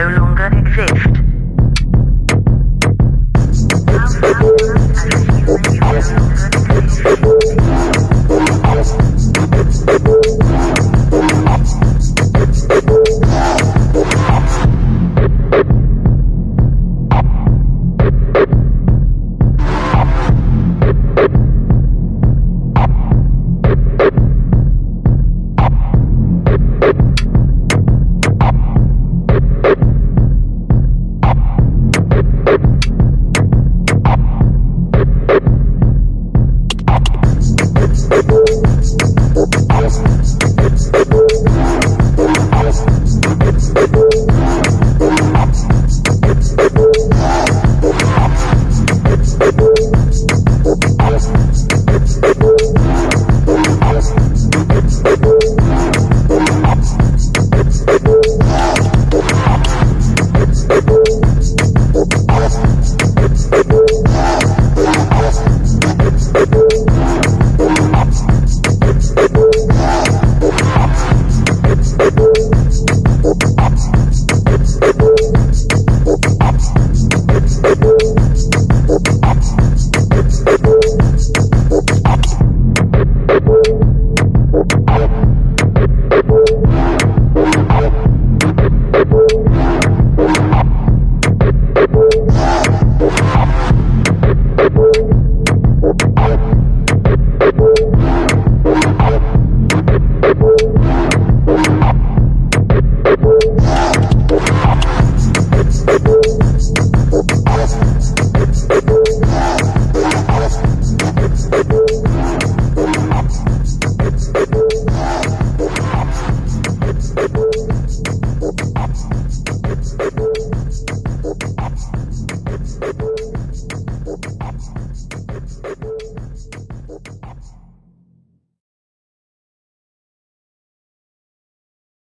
no longer exist.